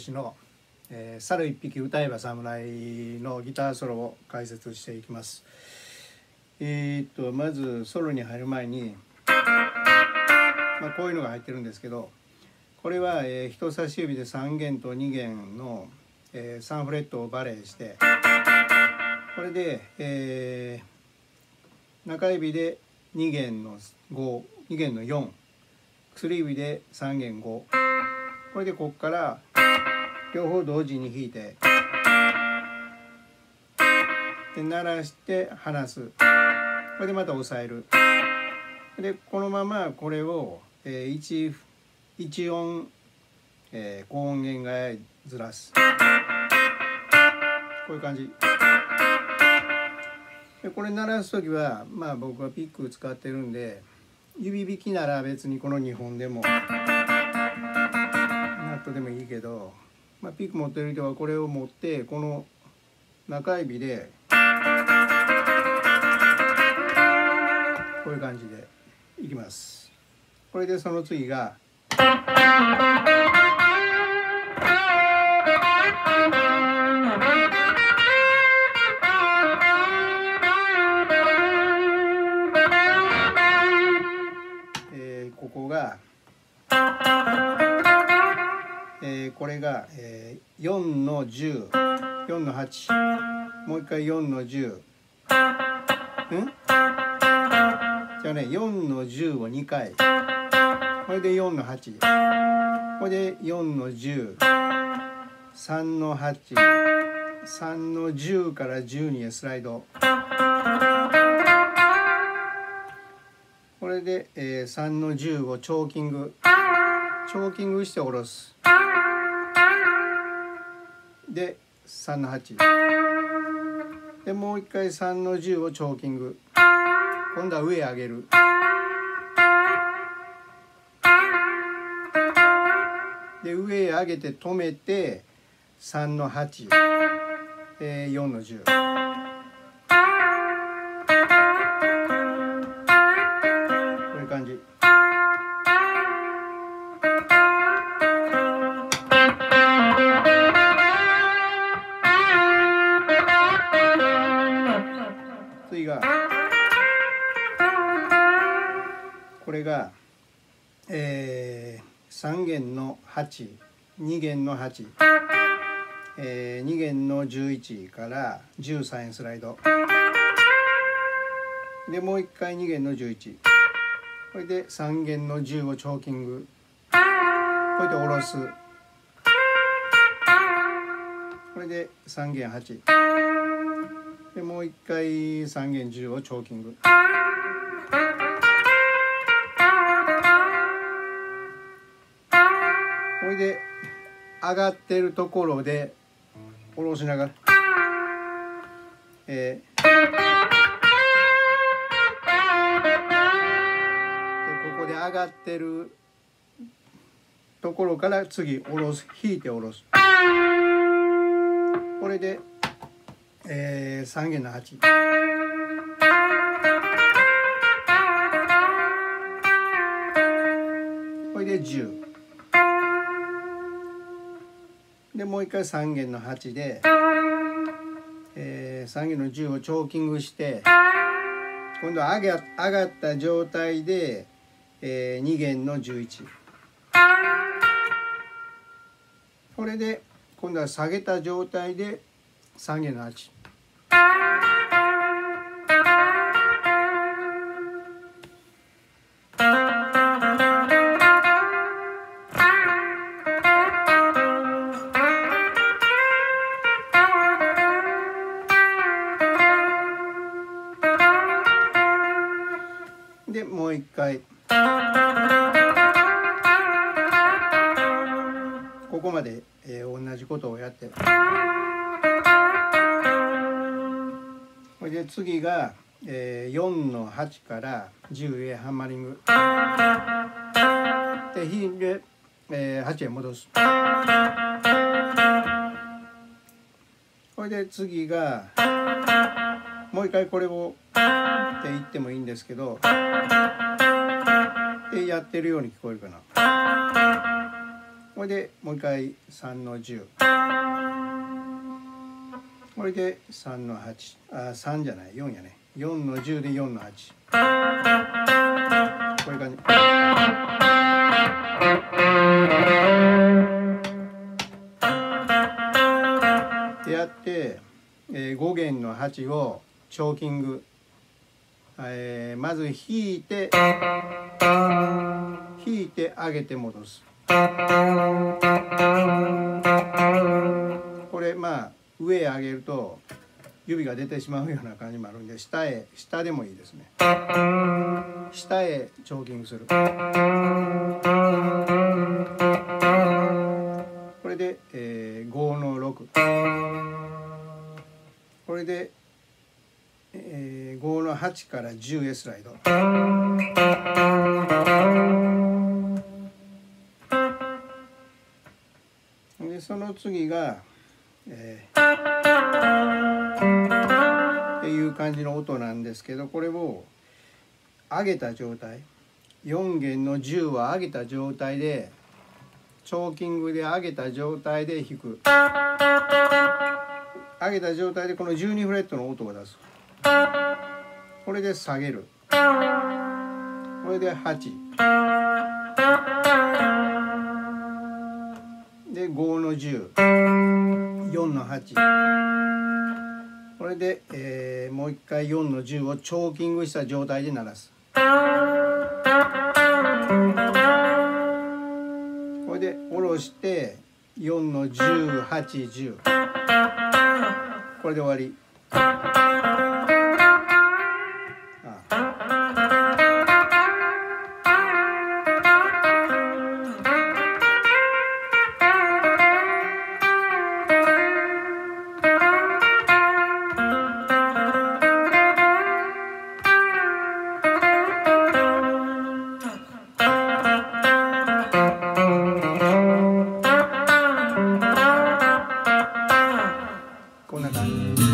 口剛の、えー「猿一匹歌えば侍」のギターソロを解説していきます。えー、っとまずソロに入る前に、まあ、こういうのが入ってるんですけどこれは、えー、人差し指で3弦と2弦の、えー、3フレットをバレーしてこれで、えー、中指で2弦の52弦の4薬指で3弦5これでこっから両方同時に弾いてで鳴らして離す。これでまた押さえる。でこのままこれを、えー、1, 1音、えー、高音源がずらす。こういう感じ。でこれ鳴らす時はまあ僕はピック使ってるんで指弾きなら別にこの2本でもナットでもいいけど、まあ、ピック持ってる人はこれを持ってこの中指でこういう感じでいきます。これでその次が。れが、えー、4の104の8もう一回4の10ん？じゃあね4の10を2回。これで4の8これで4の103の83の10から12へスライド。これで、えー、3の10をチョーキング。チョーキングして下ろす。で3の8でもう一回3の10をチョーキング。今度は上上げる。で上上げて止めて3の8、えー、4の10これが、えー、3弦の82弦の8、えー、2弦の11から13円スライド。でもう一回2弦の11これで3弦の10をチョーキング。これで下ろす。これで3弦8でもう一回3弦10をチョーキング。上がってるところで下ろしながら、えー、でここで上がってるところから次下ろす引いて下ろすこれで、えー、3弦の8。これで10。でもう一回3弦の8で、えー、3弦の10をチョーキングして今度は上が上がった状態で、えー、2弦の11これで今度は下げた状態で3弦の8。こまで、えー、同じことをやって。これで次が、えー、4の8から10へハンマリング。で弾いて、えー、8へ戻す。これで次がもう一回これをって言ってもいいんですけどでやってるように聞こえるかな。これでもう一回3の10これで3の8あ3じゃない。4やね。4の10で4の8こういう感じ。でやって、えー、5弦の8をチョーキング、えー、まず弾いて弾いて上げて戻す。これまあ上へ上げると指が出てしまうような感じもあるんで下へ下でもいいですね。下へチョーキングする。これで、えー、5の6これで、えー、5の8から10へスライド。でその次が、えー、っていう感じの音なんですけどこれを上げた状態。4弦の10は上げた状態でチョーキングで上げた状態で弾く。上げた状態でこの12フレットの音を出す。これで下げる。これで8で5の104の8これで、えー、もう一回4の10をチョーキングした状態で鳴らす。これで下ろして4の1810これで終わり。こんな感じ。